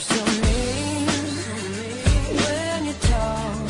So mean when you talk.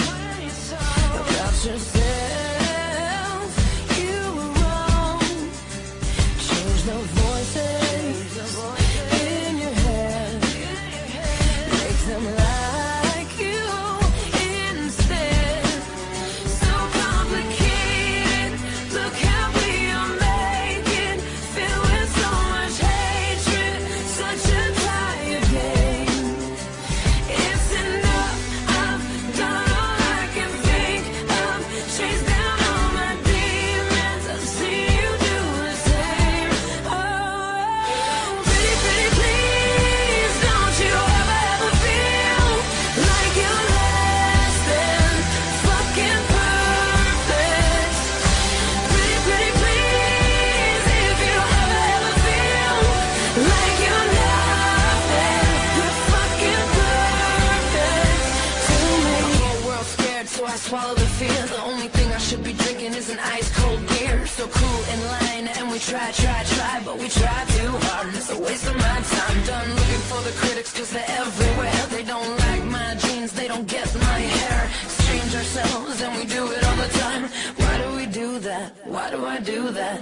So I swallow the fear. The only thing I should be drinking is an ice cold beer. So cool in line, and we try, try, try, but we try too hard, and it's a waste of my time. Done looking for the critics, cause they're everywhere. They don't like my jeans, they don't get my hair. Strange ourselves, and we do it all the time. Why do we do that? Why do I do that?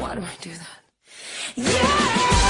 Why do I do that? Yeah!